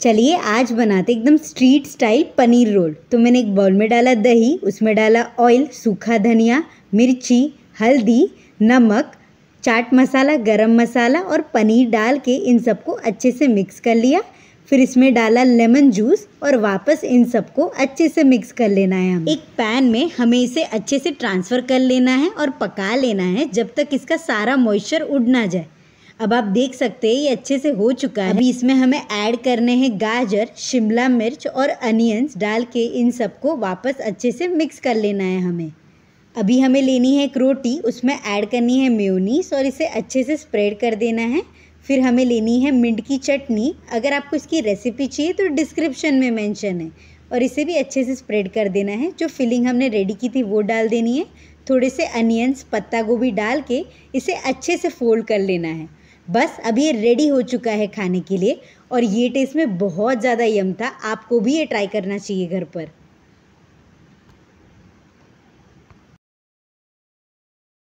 चलिए आज बनाते एकदम स्ट्रीट स्टाइल पनीर रोल तो मैंने एक बाउल में डाला दही, उसमें डाला ऑयल सूखा धनिया, मिर्ची, हल्दी, नमक, चाट मसाला, गरम मसाला और पनीर डाल के इन सबको अच्छे से मिक्स कर लिया। फिर इसमें डाला लेमन जूस और वापस इन सबको अच्छे से मिक्स कर लेना है हमें। एक पैन में हमें इसे अच्छे से ट्रांसफ़र कर लेना है और पका लेना है जब तक इसका सारा मॉइस्चर उड़ ना जाए। अब आप देख सकते हैं, ये अच्छे से हो चुका है। अभी इसमें हमें ऐड करने हैं गाजर, शिमला मिर्च और अनियंस डाल के इन सबको वापस अच्छे से मिक्स कर लेना है हमें। अभी हमें लेनी है एक रोटी, उसमें ऐड करनी है म्योनीस और इसे अच्छे से स्प्रेड कर देना है। फिर हमें लेनी है मिंट की चटनी। अगर आपको इसकी रेसिपी चाहिए तो डिस्क्रिप्शन में मेंशन है। और इसे भी अच्छे से स्प्रेड कर देना है। जो फिलिंग हमने रेडी की थी वो डाल देनी है। थोड़े से अनियंस पत्ता गोभी डाल के इसे अच्छे से फोल्ड कर लेना है। बस अभी ये रेडी हो चुका है खाने के लिए और ये टेस्ट में बहुत ज़्यादा यम था। आपको भी ये ट्राई करना चाहिए घर पर।